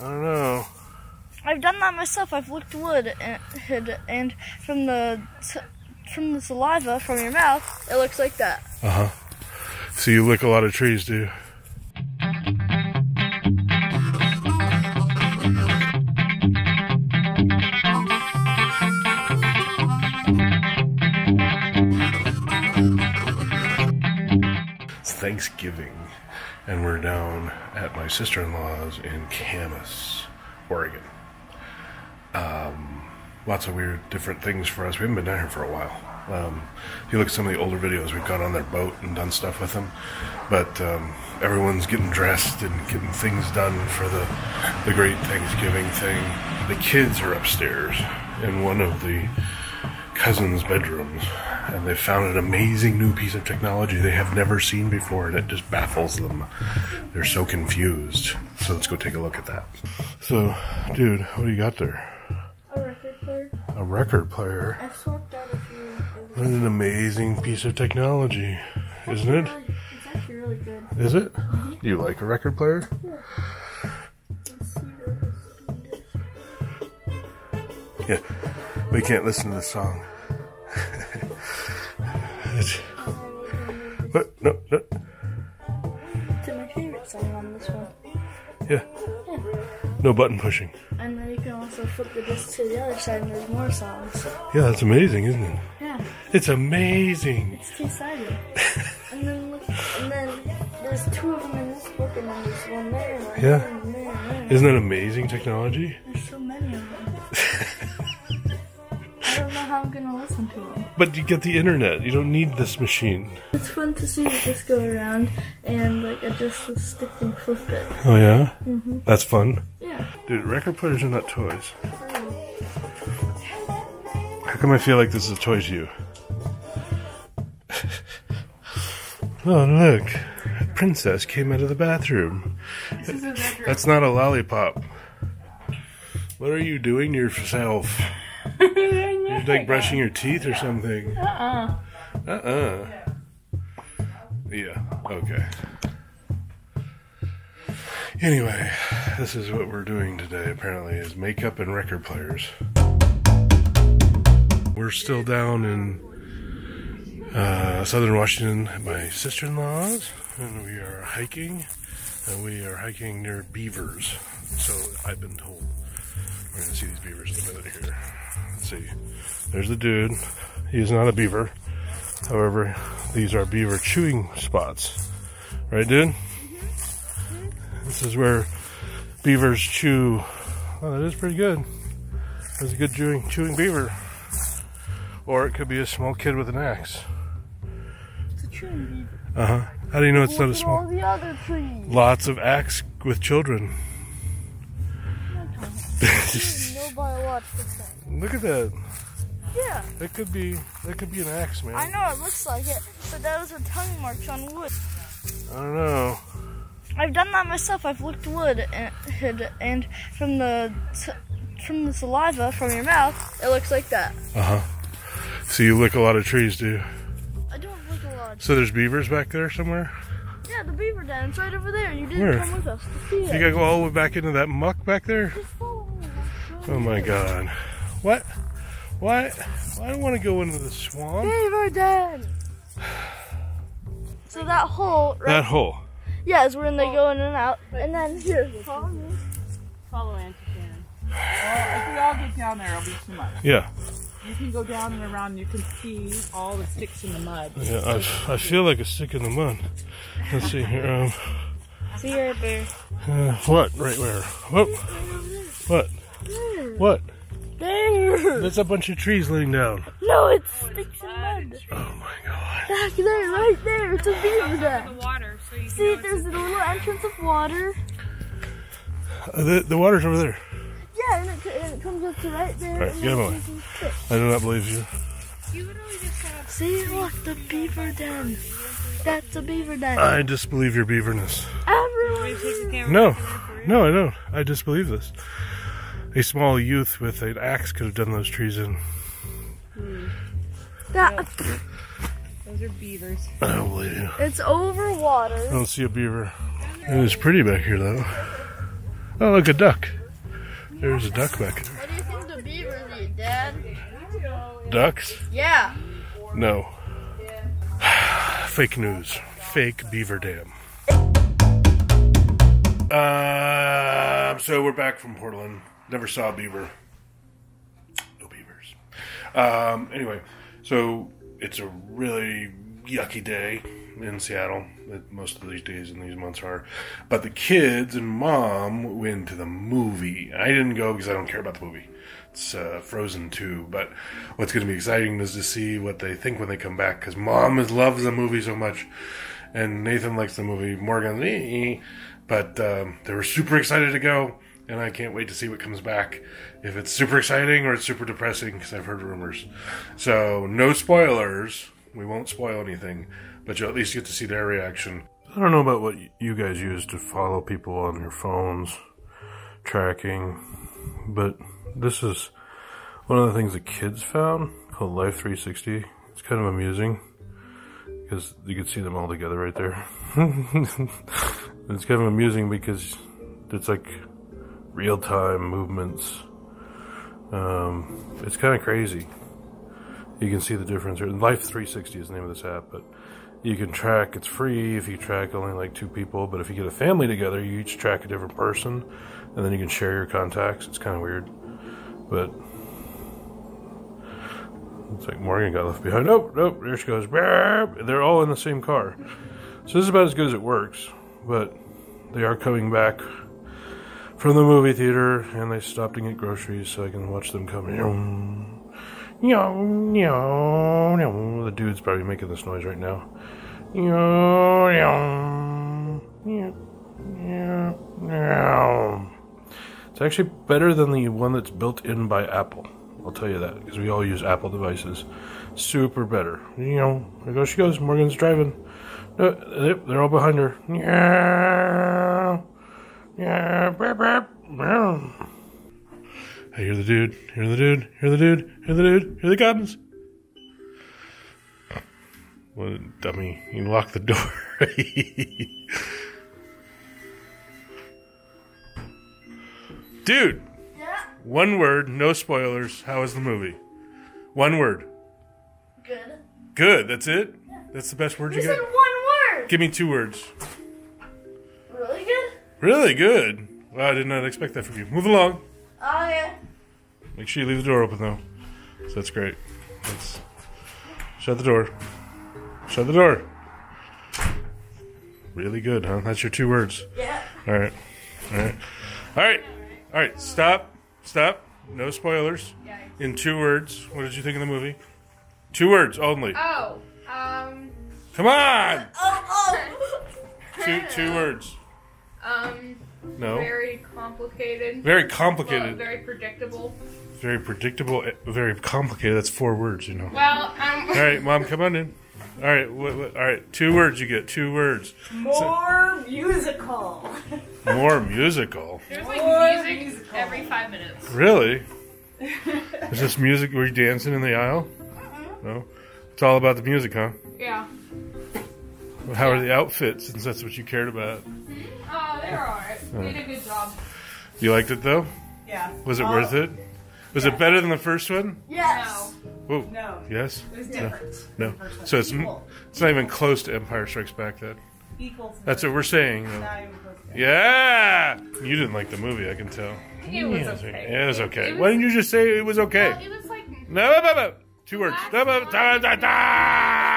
I don't know. I've done that myself. I've licked wood and, and from the from the saliva from your mouth, it looks like that. Uh huh. So you lick a lot of trees, do you? It's Thanksgiving, and we're down at my sister in law's in Camas, Oregon. Um, lots of weird, different things for us. We haven't been down here for a while. Um, if you look at some of the older videos, we've gone on their boat and done stuff with them. But um, everyone's getting dressed and getting things done for the the great Thanksgiving thing. The kids are upstairs in one of the cousins' bedrooms, and they've found an amazing new piece of technology they have never seen before, and it just baffles them. They're so confused. So let's go take a look at that. So, dude, what do you got there? A record player. A record player. I've swapped out a few. What an amazing piece of technology, isn't it? It's actually really good. Is it? Do you like a record player? Let's see what this speed is. Yeah. We can't listen to the song. What? No, no. To my favorite song on this one. Yeah. No button pushing. And then you can also flip the disc to the other side and there's more songs. Yeah, that's amazing, isn't it? Yeah, It's amazing. It's two-sided. and then look, and then there's two of them in this book and then there's one there. Like yeah. There, there, there. Isn't that amazing technology? There's so many of them. I don't know how I'm gonna listen to them. But you get the internet. You don't need this machine. It's fun to see the just go around and like adjust the stick and flip it. Oh, yeah? Mm-hmm. That's fun. Yeah. Dude, record players are not toys. How come I feel like this is a toy to you? oh, look. A princess came out of the bathroom. That's not a lollipop. What are you doing to yourself? Like brushing your teeth or something. Uh-uh. Uh-uh. Yeah, okay. Anyway, this is what we're doing today apparently is makeup and record players. We're still down in uh, southern Washington at my sister-in-law's and we are hiking and we are hiking near beavers. So I've been told. We're gonna see these beavers in a minute here. Let's see. There's the dude. He's not a beaver. However, these are beaver chewing spots. Right, dude? Mhm. This is where beavers chew. Oh, that is pretty good. That's a good chewing, chewing beaver. Or it could be a small kid with an axe. It's a tree. Uh huh. How do you know it's not a small? all the other trees. Lots of axe with children. Nobody watched this thing. Look at that. Yeah, That could be. That could be an axe, man. I know it looks like it, but that was a tongue mark on wood. I don't know. I've done that myself. I've licked wood and, and from the from the saliva from your mouth, it looks like that. Uh huh. So you lick a lot of trees, do you? I don't lick a lot. So there's beavers back there somewhere. Yeah, the beaver den. It's right over there. You didn't Where? come with us to see You it. gotta go all the way back into that muck back there. Just follow me. Let's go. Oh my god. What? What? I don't want to go into the swamp. Beaver den. So that hole, right? That hole. yeah, is where they go in and out. And then here, follow me. Follow Auntie Shannon. Well, if we all get down there, it'll be too much. Yeah. You can go down and around, And you can see all the sticks in the mud. Yeah. I, I feel like a stick in the mud. Let's see here. Um. See right there. Uh, what? Right where? Whoop. What? There. What? There. That's a bunch of trees laying down. No, it's sticks in mud. Oh my god. Back there, right there. It's a beaver The den. water, so you See, there's a little entrance of water. Uh, the, the water's over there. Yeah, and it, and it comes up to right there. Right, and get then him away. you can sit. I do not believe you. You literally just set up. See, look, the beaver den. That's a beaver den. I disbelieve your beaverness. Everyone. Take the camera. No. No, I don't. I disbelieve this. A small youth with an axe could have done those trees in. That, Those are beavers. I don't believe you. it's over water. I don't see a beaver. It is pretty back here, though. Oh, look, a duck. There's a duck back there. What do you think the beavers eat, Dad? Ducks? Yeah. No. Fake news. Fake beaver dam. Uh, so we're back from Portland. Never saw a beaver. No beavers. Um, anyway, so it's a really yucky day in Seattle. Most of these days and these months are. But the kids and mom went to the movie. I didn't go because I don't care about the movie. It's uh, Frozen 2. But what's going to be exciting is to see what they think when they come back because mom is, loves the movie so much. And Nathan likes the movie. Morgan, but um, they were super excited to go. And I can't wait to see what comes back. If it's super exciting or it's super depressing because I've heard rumors. So, no spoilers. We won't spoil anything, but you'll at least get to see their reaction. I don't know about what you guys use to follow people on your phones, tracking, but this is one of the things the kids found called Life 360. It's kind of amusing because you can see them all together right there. it's kind of amusing because it's like real time movements. Um, it's kind of crazy. You can see the difference here. Life 360 is the name of this app, but you can track. It's free if you track only like two people, but if you get a family together, you each track a different person, and then you can share your contacts. It's kind of weird, but it's like Morgan got left behind. Nope, nope. There she goes. They're all in the same car, so this is about as good as it works. But they are coming back from the movie theater, and they stopped to get groceries so I can watch them come yo. The dude's probably making this noise right now. It's actually better than the one that's built in by Apple. I'll tell you that because we all use Apple devices. Super better. You know, there she goes. Morgan's driving. Uh, no, they're all behind her. Yeah, I hear the dude. Hear the dude. Hear the dude. Hear the dude. Here they comes. What a dummy. You locked the door. dude. Yeah. One word, no spoilers. How was the movie? One word. Good. Good. That's it? That's the best word you You got? said one word. Give me two words. Really good? Wow, I did not expect that from you. Move along. Oh yeah. Make sure you leave the door open though. So that's great. Let's shut the door. Shut the door. Really good, huh? That's your two words. Yeah. All right. All right. All right. All right. Stop. Stop. No spoilers. In two words, what did you think of the movie? Two words only. Oh, um, Come on. Oh oh. Two two words. Um, No. very complicated. Very Well, complicated. very predictable. Very predictable. eh, Very complicated. That's four words, you know. Well, um, All right, mom, come on in. All right, what, what, all right. Two words you get. Two words. More musical. More musical. there's like More music musical. every five minutes. Really? Is this music? Were you dancing in the aisle? No. It's all about the music, huh? Yeah. How are the outfits? Since that's what you cared about. They're alright. We did a good job. You liked it though? Yeah. Was it Well, worth it? Was it better than the first one? Yes. Whoa. No. Yes. It was different. No. The first one. So it's equal. it's not even close to Empire Strikes Back. Then Equal that's what we're saying. Not even close to. Yeah. You didn't like the movie, I can tell. It was Yeah, okay. It was okay. It was- Why didn't you just say it was okay? Well, it was like No, no, no, no. Two words. No, no, da, da, da.